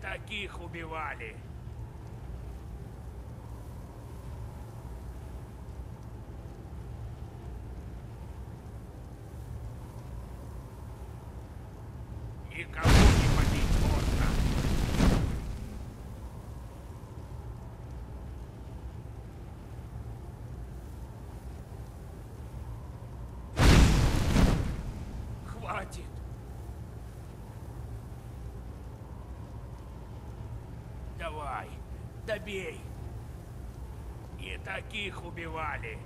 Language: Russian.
таких убивали. Никого Давай, добей. Не таких убивали.